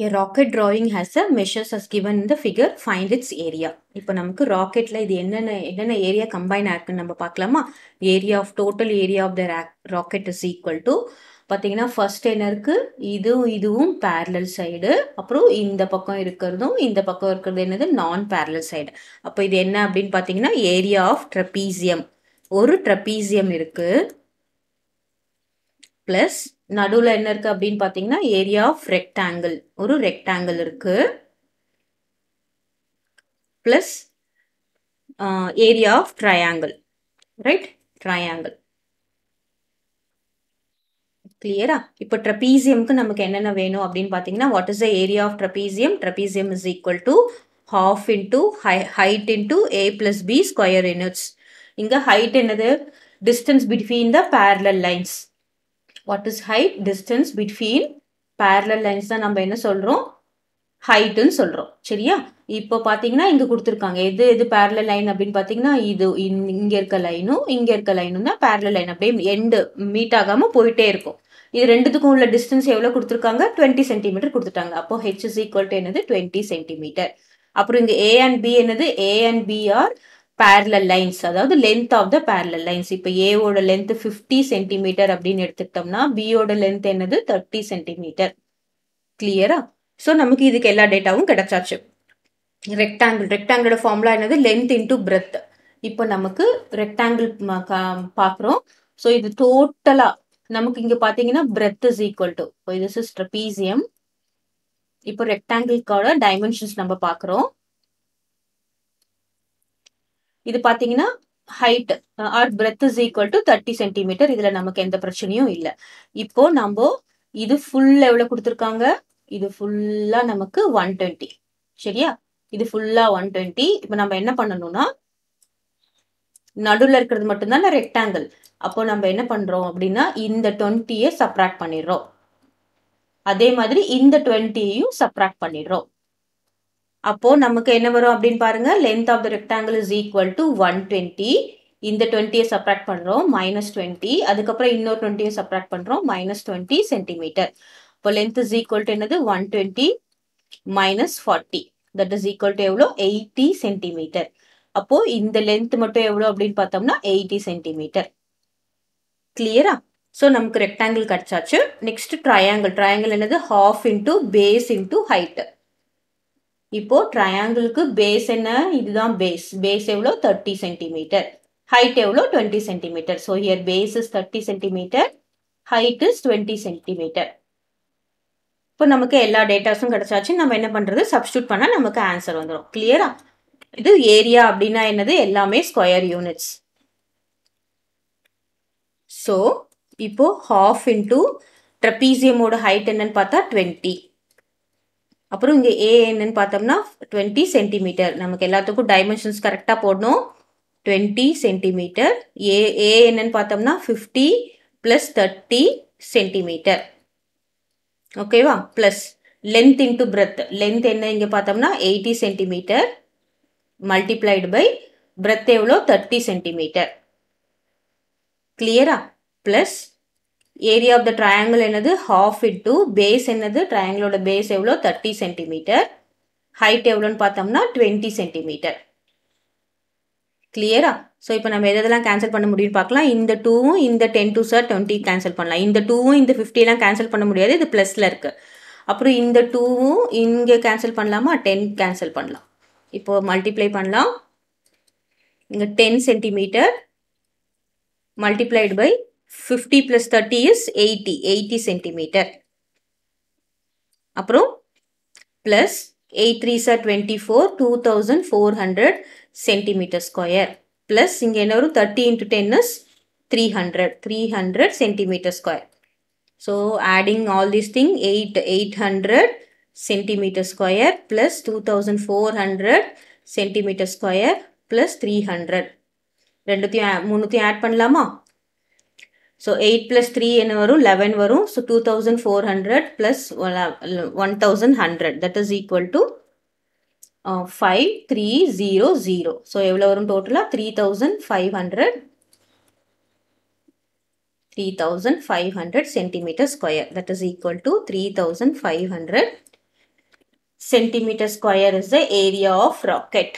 A rocket drawing has a measures as given in the figure. Find its area. இப்போ நமக்கு ராக்கெட்டில் இது என்னென்ன என்னென்ன ஏரியா கம்பைன் ஆயிருக்குன்னு நம்ம பார்க்கலாமா? Area of total area of the rocket is equal to பார்த்தீங்கன்னா ஃபர்ஸ்ட் என்ன இருக்குது இதுவும் இதுவும் பேரலல் சைடு அப்புறம் இந்த பக்கம் இருக்கிறதும் இந்த பக்கம் இருக்கிறது என்னது? நான் பேரலல் சைடு அப்போ இது என்ன அப்படின்னு பார்த்தீங்கன்னா ஏரியா ஆஃப் ட்ரப்பீசியம் ஒரு ட்ரப்பீசியம் இருக்குது ப்ளஸ் நடுவில் என்ன இருக்குது அப்படின்னு பார்த்தீங்கன்னா ஏரியா ஆஃப் ரெக்டாங்கிள் ஒரு ரெக்டாங்கிள் இருக்குது plus area of triangle right triangle கிளியரா இப்போ ட்ரபீசியம்க்கு நமக்கு என்னென்ன வேணும் அப்படின்னு பார்த்தீங்கன்னா what is the area of trapezium trapezium is equal to half into high height into A plus B square units இங்கே ஹைட் என்னது? Distance between the parallel lines what is height distance between parallel lines தான் நம்ம என்ன சொல்கிறோம் ஹைட்டுன்னு சொல்கிறோம் சரியா? இப்போ பார்த்தீங்கன்னா இங்கே கொடுத்துருக்காங்க. எது எது பேரல லைன் அப்படின்னு பார்த்தீங்கன்னா இது இங்கே இருக்க லைனும் இங்கே இருக்க லைனும் தான் பேரல லைன் அப்படியே எண்டு மீட் ஆகாமல் போயிட்டே இருக்கும். இது ரெண்டுத்துக்கும் உள்ள டிஸ்டன்ஸ் எவ்வளோ கொடுத்துருக்காங்க? டுவெண்ட்டி சென்டிமீட்டர் கொடுத்துட்டாங்க. அப்போ ஹெச் இஸ் ஈக்குவல் டு என்னது? டுவெண்ட்டி சென்டிமீட்டர் அப்புறம் இங்கே ஏ அண்ட் பி என்னது? A and B are parallel lines அதாவது length of the parallel lines இப்போ ஏவோட லென்த் ஃபிஃப்டி சென்டிமீட்டர் அப்படின்னு எடுத்துக்கிட்டோம்னா பியோட லென்த் என்னது? தேர்ட்டி சென்டிமீட்டர் கிளியரா ஸோ நமக்கு இதுக்கு எல்லா டேட்டாவும் கிடைச்சாச்சு. ரெக்டாங்கிள் ரெக்டாங்கிளோட ஃபார்முலா என்னது? லென்த் இன்டூ பிரெத் இப்போ நமக்கு ரெக்டாங்கிள் பார்க்குறோம். ஸோ இது டோட்டலாக நமக்கு இங்கே பார்த்தீங்கன்னா பிரெத் இஸ் ஈக்குவல் டு இது இஸ் ட்ரபீசியம் இப்போ ரெக்டாங்கிள்கோட டைமென்ஷன்ஸ் நம்ம பார்க்குறோம். இது பார்த்தீங்கன்னா height or breadth is equal to thirty centimetre இதில் நமக்கு எந்த பிரச்சனையும் இல்லை. இப்போ நம்ம இது ஃபுல் எவ்வளோ கொடுத்துருக்காங்க? இது ஃபுல்லாக நமக்கு ஒன் டுவெண்ட்டி சரியா? இது ஃபுல்லாக ஒன் டுவெண்ட்டி இப்போ நம்ம என்ன பண்ணணும்னா நடுவில் இருக்கிறது மட்டும்தான் ரெக்டாங்கிள் அப்போ நம்ம என்ன பண்ணுறோம் அப்படின்னா இந்த டுவெண்ட்டியை சப்ராக்ட் பண்ணிடுறோம். அதே மாதிரி இந்த டுவெண்ட்டியையும் சப்ராக்ட் பண்ணிடுறோம். அப்போ நமக்கு என்ன வரும் அப்படின்னு பாருங்க length of the rectangle is equal to one twenty இந்த டுவெண்ட்டியை சப்ராக்ட் பண்ணுறோம் மைனஸ் டுவெண்ட்டி அதுக்கப்புறம் இன்னொரு டுவெண்ட்டியை சப்ராக்ட் பண்ணுறோம் மைனஸ் டுவெண்ட்டி சென்டிமீட்டர் இப்போ லென்த் இஸ் ஈக்குவல் டு என்னது? One twenty minus forty that is equal to எவ்வளோ? எயிட்டி சென்டிமீட்டர் அப்போ இந்த லென்த் மட்டும் எவ்வளோ அப்படின்னு பார்த்தோம்னா எயிட்டி சென்டிமீட்டர் கிளியரா ஸோ நமக்கு ரெக்டாங்கிள் கிடச்சாச்சு. நெக்ஸ்ட் ட்ரையாங்கிள் ட்ரையாங்கிள் என்னது? Half into base into height இப்போ ட்ரையாங்கிளுக்கு பேஸ் என்ன? இதுதான் பேஸ் பேஸ் எவ்வளோ தேர்ட்டி சென்டிமீட்டர் ஹைட் எவ்வளோ twenty centimetre so here base is thirty centimetre height is twenty centimetre இப்போ நமக்கு எல்லா டேட்டாஸும் கிடச்சாச்சு. நம்ம என்ன பண்ணுறது சப்ஸ்டியூட் பண்ணால் நமக்கு ஆன்சர் வந்துடும் கிளியரா இது ஏரியா அப்படின்னா என்னது? எல்லாமே ஸ்கொயர் யூனிட்ஸ் ஸோ இப்போ ஹாஃப் இன்டூ ட்ரப்பீசியமோட ஹைட் என்னன்னு பார்த்தா டுவெண்ட்டி அப்புறம் இங்கே ஏ என்னன்னு பார்த்தோம்னா டுவெண்ட்டி சென்டிமீட்டர் நமக்கு எல்லாத்துக்கும் டைமென்ஷன்ஸ் கரெக்டாக போடணும். டுவெண்ட்டி சென்டிமீட்டர் ஏ ஏ என்னன்னு பார்த்தோம்னா ஃபிஃப்டி ப்ளஸ் தேர்ட்டி சென்டிமீட்டர் ஓகேவா plus length into breadth length என்ன இங்கே பார்த்தோம்னா eighty centimetre multiplied by breadth எவ்வளோ? தேர்ட்டி சென்டிமீட்டர் கிளியரா plus area of the triangle என்னது? ஹாஃப் இன்டூ பேஸ் என்னது? ட்ரையாங்கிளோட பேஸ் எவ்வளோ? தேர்ட்டி சென்டிமீட்டர் ஹைட் எவ்வளோன்னு பார்த்தோம்னா டுவெண்ட்டி சென்டிமீட்டர் கிளியரா ஸோ இப்போ நம்ம எதெல்லாம் கேன்சல் பண்ண முடியும்னு பார்க்கலாம். இந்த டூவும் இந்த ten twos are twenty cancel பண்ணலாம். இந்த டூவும் இந்த ஃபிஃப்டிலாம் கேன்சல் பண்ண முடியாது. இது ப்ளஸில் இருக்குது அப்புறம் இந்த டூவும் இங்கே கேன்சல் பண்ணலாமா? டென் கேன்சல் பண்ணலாம். இப்போது மல்டிப்ளை பண்ணலாம். இங்கே ten centimetre multiplied by fifty plus thirty is eighty eighty centimetre அப்புறம் plus eight threes are twenty four two thousand four hundred centimetre square plus இங்கே என்ன வரும்? Thirty into ten is three hundred three hundred centimetre square so adding all this thing eight eight hundred centimetre square plus two thousand four hundred centimetre square plus three hundred ரெண்டுத்தையும் மூணுத்தையும் add பண்ணலாமா? So eight plus three என்ன வரும் eleven வரும் so two thousand four hundred plus one thousand hundred that is equal to five three zero zero so எவ்வளோ வரும் டோட்டலாக three thousand five hundred three thousand five hundred centimetre square that is equal to three thousand five hundred centimeter square is the area of rocket.